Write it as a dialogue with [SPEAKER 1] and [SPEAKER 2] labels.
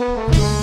[SPEAKER 1] Música